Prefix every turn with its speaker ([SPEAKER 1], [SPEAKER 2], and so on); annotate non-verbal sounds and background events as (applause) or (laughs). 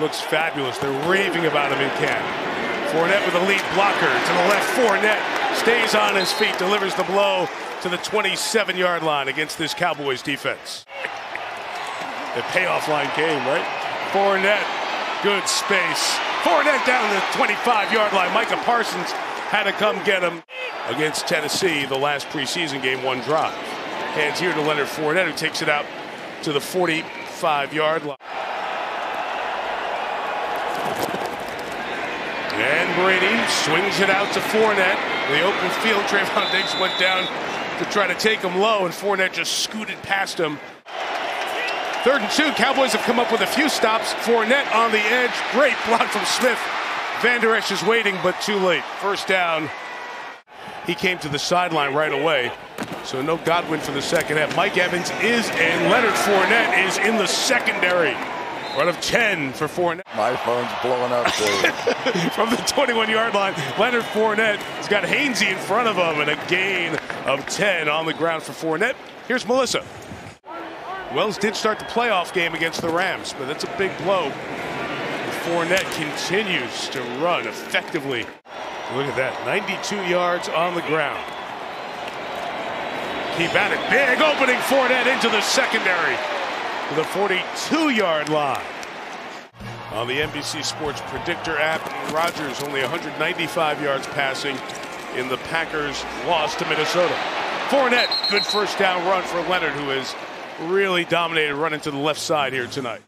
[SPEAKER 1] looks fabulous. They're raving about him in camp. Fournette with a lead blocker to the left. Fournette stays on his feet, delivers the blow to the 27-yard line against this Cowboys defense. The payoff line came, right? Fournette, good space. Fournette down the 25-yard line. Micah Parsons had to come get him against Tennessee, the last preseason game, one drive. Hands here to Leonard Fournette, who takes it out to the 45-yard line. And Brady swings it out to Fournette. The open field, (laughs) Trevon Diggs went down to try to take him low, and Fournette just scooted past him. Third and two, Cowboys have come up with a few stops. Fournette on the edge. Great block from Smith. Vander Esch is waiting, but too late. First down. He came to the sideline right away. So no Godwin for the second half. Mike Evans is in. Leonard Fournette is in the secondary. Run of 10 for Fournette.
[SPEAKER 2] My phone's blowing up. (laughs)
[SPEAKER 1] From the 21-yard line, Leonard Fournette has got Hainsey in front of him and a gain of 10 on the ground for Fournette. Here's Melissa. Wells did start the playoff game against the Rams, but that's a big blow. Fournette continues to run effectively. Look at that, 92 yards on the ground. Keep at it. Big opening Fournette into the secondary to the 42-yard line. On the NBC Sports Predictor app, Rodgers only 195 yards passing in the Packers' loss to Minnesota. Fournette, good first down run for Leonard, who has really dominated running to the left side here tonight.